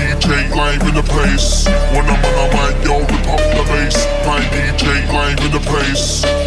DJ live in the place. When I'm on the mic, yo, rip up the bass. My DJ live in the place.